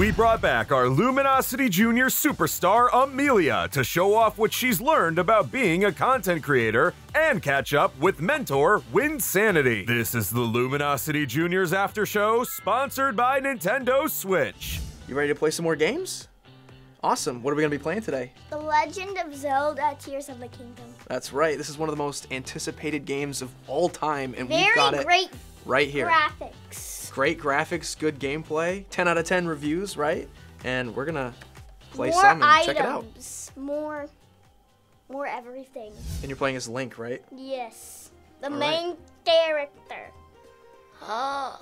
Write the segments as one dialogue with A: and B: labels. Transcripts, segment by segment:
A: We brought back our Luminosity Junior superstar Amelia to show off what she's learned about being a content creator and catch up with mentor Wynnsanity. This is the Luminosity Juniors After Show, sponsored by Nintendo Switch.
B: You ready to play some more games? Awesome. What are we going to be playing today?
C: The Legend of Zelda Tears of the Kingdom.
B: That's right. This is one of the most anticipated games of all time, and
C: Very
B: we've got it right here.
C: graphics.
B: Great graphics, good gameplay, 10 out of 10 reviews, right? And we're going to play
C: more
B: some and
C: items,
B: check it out.
C: More, more everything.
B: And you're playing as Link, right?
C: Yes, the
B: All right.
C: main character. Oh.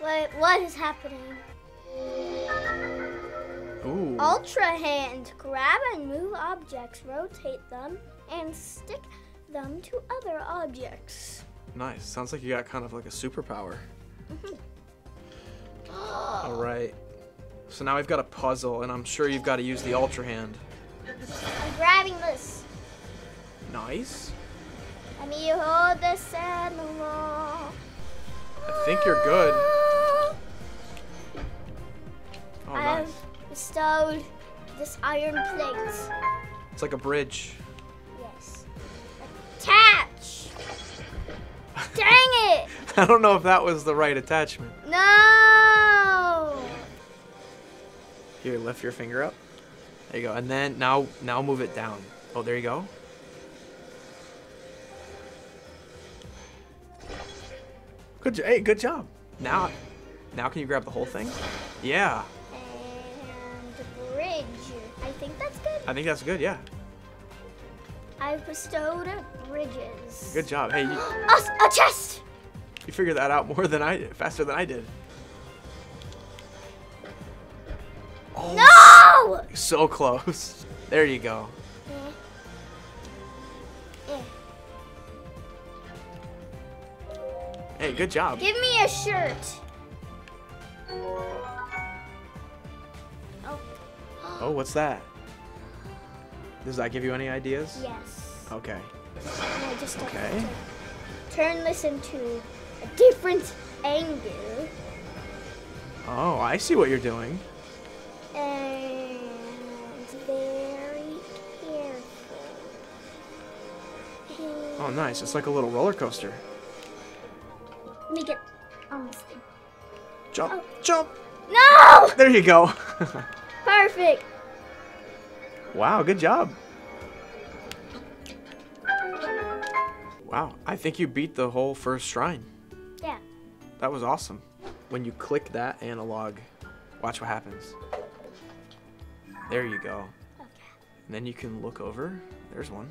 C: What, what is happening?
B: Ooh.
C: Ultra Hand. Grab and move objects, rotate them, and stick them to other objects.
B: Nice. Sounds like you got kind of like a superpower.
C: Mm-hmm.
B: All right. So now we've got a puzzle, and I'm sure you've got to use the Ultra Hand.
C: I'm grabbing this.
B: Nice.
C: Let me hold this animal.
B: I think you're good. Oh,
C: I
B: nice.
C: have bestowed this iron plate.
B: It's like a bridge. I don't know if that was the right attachment.
C: No!
B: Here, lift your finger up. There you go. And then now now move it down. Oh, there you go. Good hey, good job. Now now can you grab the whole thing? Yeah.
C: And bridge. I think that's good.
B: I think that's good, yeah.
C: I've bestowed bridges.
B: Good job. Hey, you,
C: A, a chest!
B: You figured that out more than I did, faster than I did. Oh.
C: No!
B: So close. There you go. Hey, good job.
C: Give me a shirt. Oh,
B: Oh, what's that? Does that give you any ideas?
C: yes.
B: Okay. Okay.
C: turn this into a different angle.
B: Oh, I see what you're doing.
C: And very careful.
B: Oh, nice. It's like a little roller coaster.
C: Get on this thing.
B: Jump,
C: Oh.
B: jump.
C: No!
B: There you go.
C: Perfect.
B: wow, good job. Wow, I think you beat the whole first shrine.
C: Yeah.
B: That was awesome. When you click that analog, watch what happens. There you go.
C: Okay.
B: And then you can look over. There's one.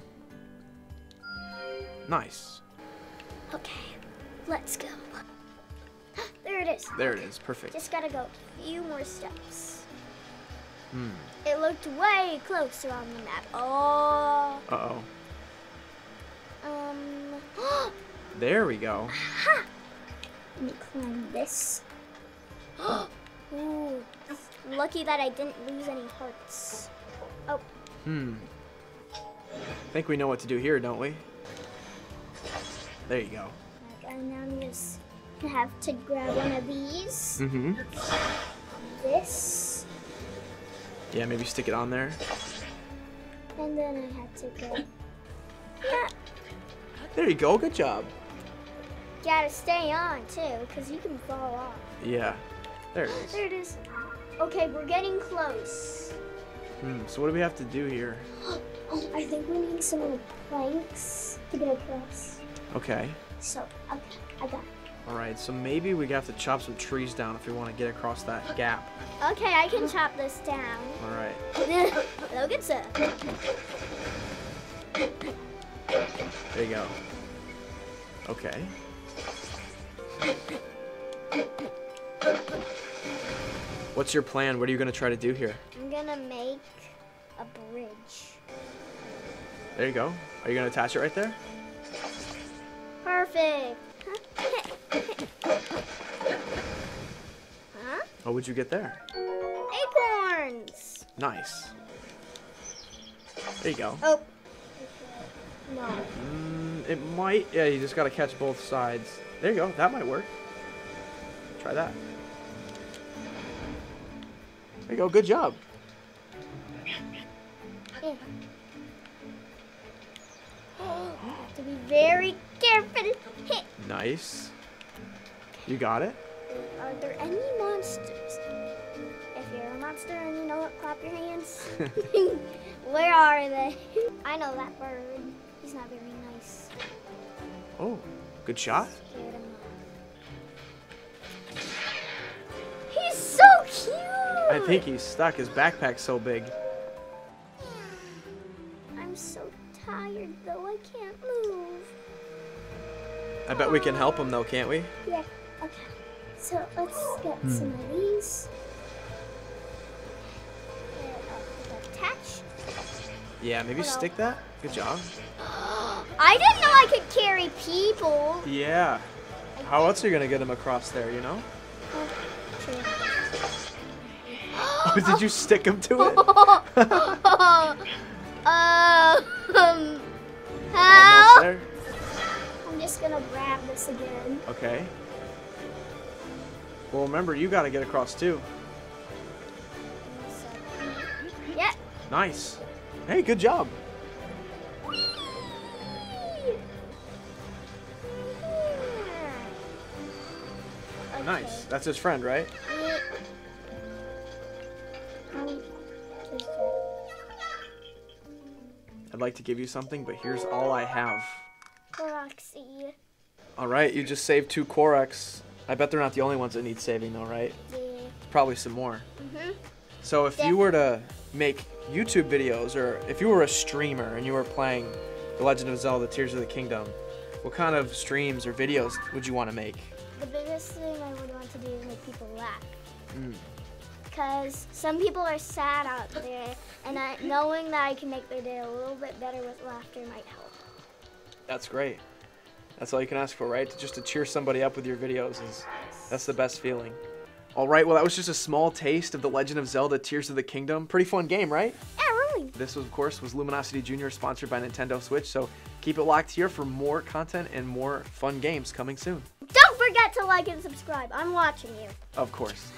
B: Nice.
C: Okay. Let's go. There it is.
B: There it is. Perfect.
C: Just gotta go a few more steps.
B: Hmm.
C: It looked way closer on the map. Oh.
B: Uh-oh.
C: Um.
B: There we go.
C: Let me climb this. Ooh. Lucky that I didn't lose any hearts. Oh.
B: Hmm. I think we know what to do here, don't we? There you go.
C: I now just gonna have to grab one of these.
B: Mm-hmm.
C: This.
B: Yeah, maybe stick it on there.
C: And then I have to go. Ah,
B: There you go. Good job.
C: Gotta stay on too, because you can fall off.
B: Yeah. There it is.
C: There it is. Okay, we're getting close.
B: Hmm. So what do we have to do here?
C: Oh, I think we need some planks to get across.
B: Okay.
C: So, okay, I got it.
B: All right. So maybe we have to chop some trees down if we want to get across that gap.
C: Okay, I can chop this down.
B: All right.
C: Look at that.
B: There you go. Okay. What's your plan? What are you gonna try to do here?
C: I'm gonna make a bridge.
B: There you go. Are you gonna attach it right there?
C: Perfect. Huh?
B: What would you get there?
C: Acorns.
B: Nice. There you go.
C: Oh. No.
B: Mm, it might. Yeah, you just gotta catch both sides. There you go. That might work. Try that. There you go. Good job.
C: Yeah. to be very careful.
B: Nice. You got it.
C: Are there any monsters? If you're a monster and you know it, clap your hands. Where are they? I know that bird. He's not very nice.
B: Oh, good shot. I think he's stuck. His backpack's so big.
C: I'm so tired though. I can't move.
B: I bet we can help him though, can't we?
C: Yeah. Okay. So let's get
B: Hmm.
C: some of these. Attach.
B: Yeah, maybe
C: Hold on.
B: stick that. Good job.
C: I didn't know I could carry people.
B: Yeah. How else are you gonna get him across there? You know?
C: Oh,
B: Did you stick him to it?
C: um, help! I'm just gonna grab this again.
B: Okay. Well, remember, you gotta get across too.
C: Yeah.
B: Nice. Hey, good job. Nice. That's his friend, right? I'd like to give you something, but here's all I have.
C: Roxy.
B: All right, you just saved two Koroks. I bet they're not the only ones that need saving, though, right?
C: Yeah.
B: Probably some more.
C: Mhm.
B: So if you were to make YouTube videos, or if you were a streamer and you were playing The Legend of Zelda: Tears of the Kingdom, what kind of streams or videos would you want to make?
C: The biggest thing I would want to do is make people laugh.
B: Mm.
C: Because some people are sad out there, and I, knowing that I can make their day a little bit better with laughter might help.
B: That's great. That's all you can ask for, right? Just to cheer somebody up with your videos is that's the best feeling. All right, well that was just a small taste of The Legend of Zelda: Tears of the Kingdom. Pretty fun game, right?
C: Yeah, really.
B: This, of course, was Luminosity Junior, sponsored by Nintendo Switch. So keep it locked here for more content and more fun games coming soon.
C: Don't forget to like and subscribe. I'm watching you.
B: Of course.